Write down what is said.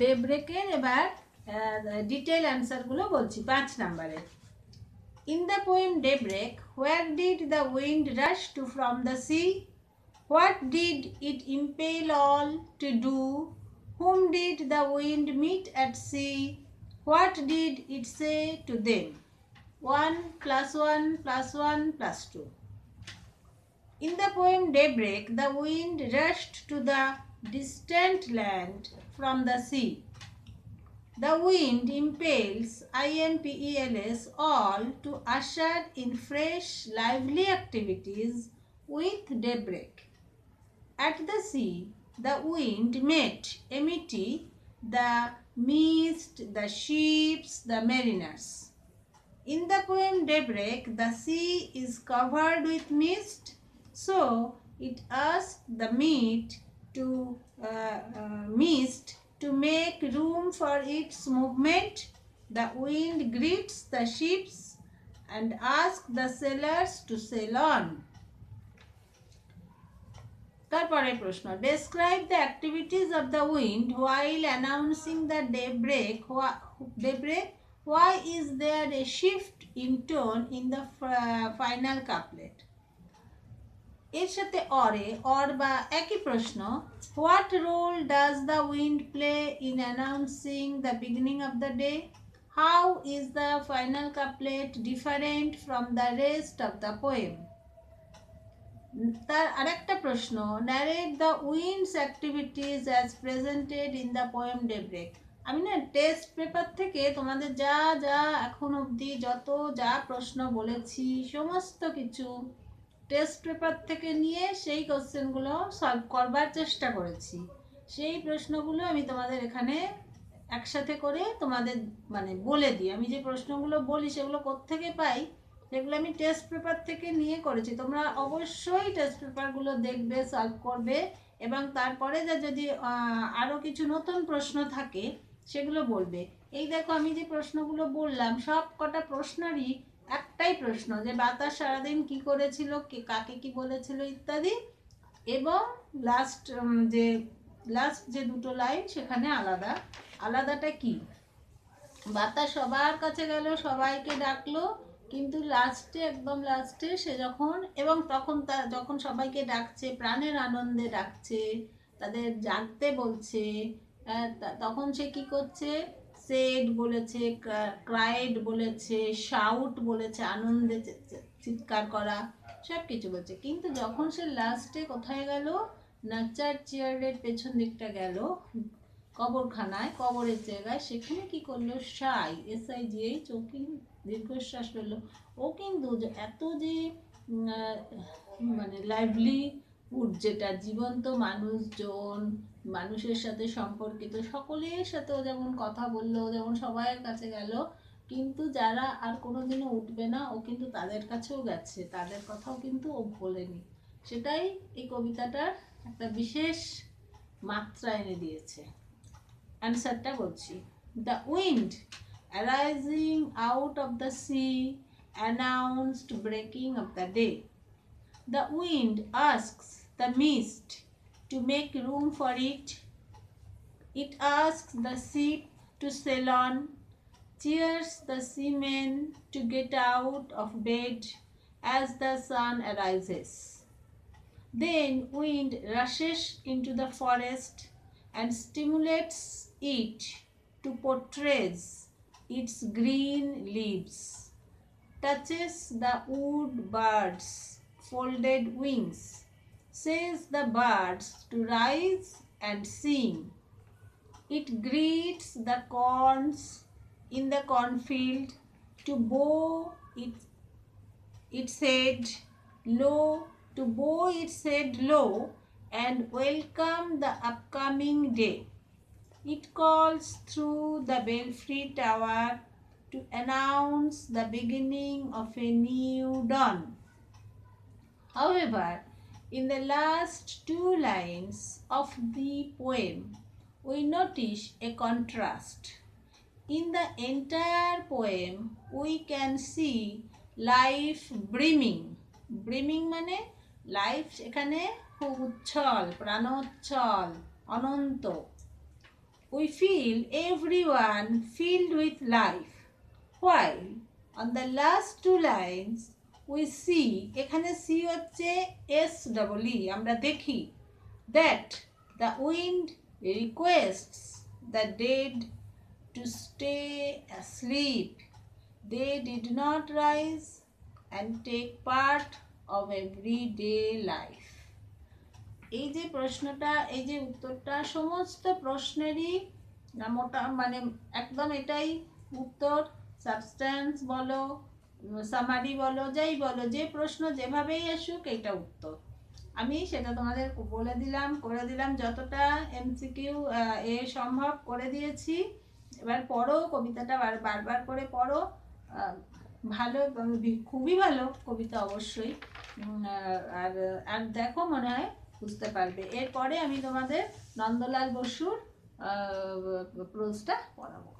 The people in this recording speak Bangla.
ডেব্রেকের এবার ডিটেল অ্যান্সারগুলো বলছি পাঁচ নাম্বারে in the poem daybreak where did the wind rush to from the sea what did it impel all to do whom did the wind meet at sea what did it say to them one plus one plus one plus two In the poem Daybreak, the wind rushed to the distant land from the sea. The wind impels IMPELS all to usher in fresh, lively activities with daybreak. At the sea, the wind met MET, the mist, the ships, the mariners. In the poem Daybreak, the sea is covered with mist, so it asked the meat to uh, uh, mist to make room for its movement. The wind greets the ships and asks the sailors to sail on. তারপরে প্রশ্ন describe the activities of the wind while announcing the daybreak daybreak why is there a shift in tone in the f- final couplet এর সাথে অরে, অর বা একই প্রশ্ন what role does the wind play in announcing the beginning of the day how is the final couplet different from the rest of the poem তার আরেকটা প্রশ্ন narrate the wind's activities as presented in the poem daybreak আমি না টেস্ট পেপার থেকে তোমাদের যা যা এখন অবধি যত যা প্রশ্ন বলেছি, সমস্ত কিছু টেস্ট পেপার থেকে নিয়ে সেই কোশ্চেনগুলো সলভ করবার চেষ্টা করেছি। সেই প্রশ্নগুলো আমি তোমাদের এখানে একসাথে করে তোমাদের মানে বলে দিই। আমি যে প্রশ্নগুলো বলি সেগুলো কোত্থেকে পাই, সেগুলো আমি টেস্ট পেপার থেকে নিয়ে করেছি। তোমরা অবশ্যই টেস্ট পেপারগুলো দেখবে সলভ করবে এবং তারপরে যা যদি আরও কিছু নতুন প্রশ্ন থাকে সেগুলো বলবে। এই দেখো আমি যে প্রশ্নগুলো বললাম সব কটা প্রশ্নেরই একটাই প্রশ্ন যে বাতাস সারাদিন কি করেছিল, কে কাকে কি বলেছিল ইত্যাদি এবং লাস্ট যে লাস্ট যে দুটো লাইন সেখানে আলাদা। আলাদাটা কি? বাতাস সবার কাছে গেল, সবাইকে ডাকলো, কিন্তু লাস্টে একদম লাস্টে সে যখন, এবং তখন তা, যখন সবাইকে ডাকছে, প্রাণের আনন্দে ডাকছে, তাদের জাগতে বলছে তখন সে কি করছে? সেড বলেছে ক্রাইড বলেছে শাউট বলেছে আনন্দে চিৎকার করা সব কিছু বলছে। কিন্তু যখন সে লাস্টে কোথায় গেল? নাচার চেয়ারের পেছন দিকটা গেল কবরখানায় কবরের জায়গায়। সেখানে কি করল? সাই এসআই জিএই চৌকি দীর্ঘশ্বাস ফেলল। ও কিন্তু এত যে মানে আহ, মানে যেটা জীবন্ত মানুষজন, মানুষের সাথে সম্পর্কিত, সকলের সাথে ও যেমন কথা বলল, যেমন সবাইয়ের কাছে গেল, কিন্তু যারা আর কোনোদিনও উঠবে না, ও কিন্তু তাদের কাছেও গেছে, তাদের কথাও কিন্তু ও ভোলেনি সেটাই এই কবিতাটার একটা বিশেষ মাত্রা এনে দিয়েছে। অ্যান্সারটা বলছি the wind arising out of the sea announced breaking of the day the wind asks the mist to make room for it. It asks the ship to sail on, cheers the seamen to get out of bed as the sun arises. Then wind rushes into the forest and stimulates it to portray its green leaves, touches the wood bird's folded wings, says the birds to rise and sing. It greets the corns in the cornfield to bow its, its head low, to bow its head low and welcome the upcoming day. It calls through the belfry tower to announce the beginning of a new dawn. However, in the last two lines of the poem, we notice a contrast. In the entire poem, we can see life brimming. Brimming মানে লাইফ এখানে খুব উচ্ছল প্রাণোচ্ছল অনন্ত we feel everyone filled with life while on the last two lines with sea এখানে সি হচ্ছে এস ডবল ই আমরা দেখি that the wind request the dead to stay sleep they did not rise and take part of every day life এই যে প্রশ্নটা, এই যে উত্তরটা, সমস্ত প্রশ্নেরই মোটা মানে একদম এটাই উত্তর। সাবস্ট্যান্স বলো সামারি বলো, যাই বলো, যে প্রশ্ন যেভাবেই আসুক এটা উত্তর। আমি সেটা তোমাদের বলে দিলাম, করে দিলাম, যতটা এমসিকিউ এ সম্ভব করে দিয়েছি। এবার পড়ো, কবিতাটা বার- বারবার করে পড়ো। ভালো, খুবই ভালো কবিতা অবশ্যই। আর আর দেখো, মনে হয় বুঝতে পারবে। এরপরে আমি তোমাদের নন্দলাল বসুর প্রোজটা পড়াবো।